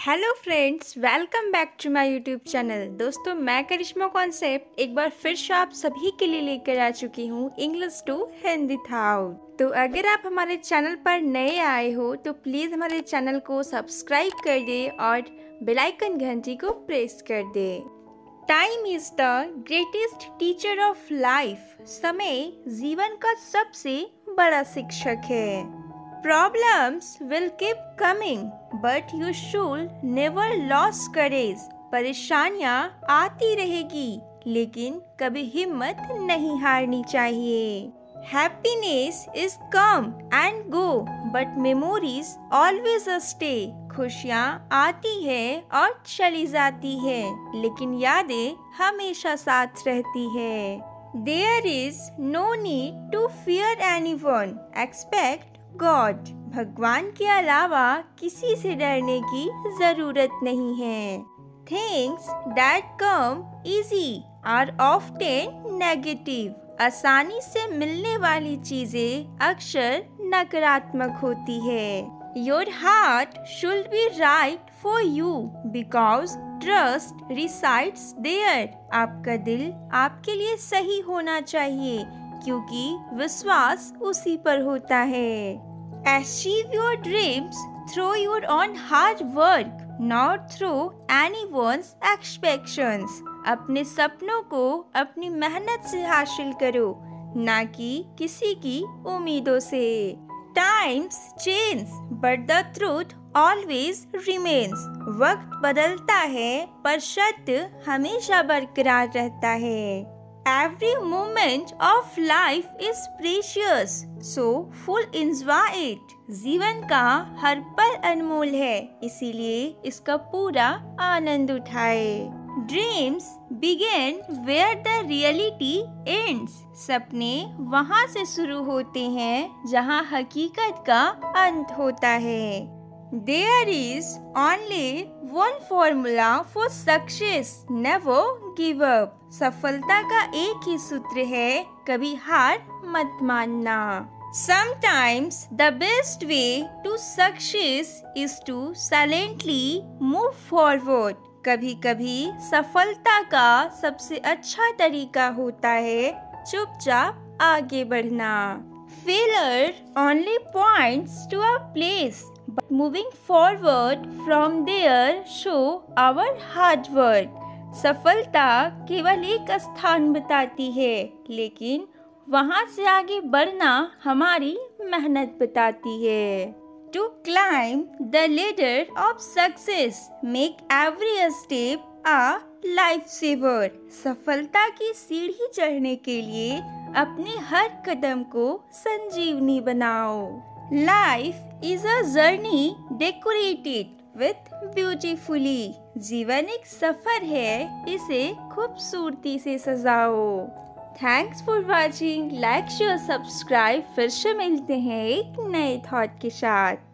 Hello friends welcome back to my YouTube channel दोस्तों, मैं करिश्मा concept एक बार फिर से आप सभी के लिए लेकर आ चुकी हूँ इंग्लिश टू हिंदी थाउ तो अगर आप हमारे चैनल पर नए आए हो तो प्लीज़ हमारे चैनल को सब्सक्राइब कर दे और बेलाइकन घंटी को प्रेस कर दे। Time is the greatest teacher of life समय जीवन का सबसे बड़ा शिक्षक है। Problems will keep coming, but you should never lose courage. परेशानियाँ आती रहेगी लेकिन कभी हिम्मत नहीं हारनी चाहिए। Happiness is come and go but memories always stay खुशियाँ आती है और चली जाती है लेकिन यादें हमेशा साथ रहती है। There is no need to fear anyone expect God, भगवान के अलावा किसी से डरने की ज़रूरत नहीं है। Things that come easy are often negative आसानी से मिलने वाली चीज़ें अक्सर नकारात्मक होती है। Your heart should be right for you because trust resides there आपका दिल आपके लिए सही होना चाहिए, क्योंकि विश्वास उसी पर होता है। Your dreams through your own hard work not through anyone's expectations अपने सपनों को अपनी मेहनत से हासिल करो, ना कि किसी की उम्मीदों से। Times change but the truth always remains वक्त बदलता है, पर सत्य हमेशा बरकरार रहता है। Every moment of life is precious, so full enjoy it. जीवन का हर पल अनमोल है इसीलिए इसका पूरा आनंद उठाए। Dreams begin where the reality ends सपने वहाँ से शुरू होते हैं जहाँ हकीकत का अंत होता है। There is only one formula for success. Never give up. सफलता का एक ही सूत्र है कभी हार मत मानना Sometimes the best way to success is to silently move forward. कभी कभी सफलता का सबसे अच्छा तरीका होता है चुपचाप आगे बढ़ना Failure only points to a place moving forward from there, show our hard work. सफलता केवल एक स्थान बताती है, लेकिन वहाँ से आगे बढ़ना हमारी मेहनत बताती है। To climb the ladder of success make every step a life saver सफलता की सीढ़ी चढ़ने के लिए अपने हर कदम को संजीवनी बनाओ। Life is a journey decorated with beautifully जीवन एक सफ़र है, इसे खूबसूरती से सजाओ। Thanks for watching like share subscribe फिर से मिलते हैं एक नए थॉट के साथ।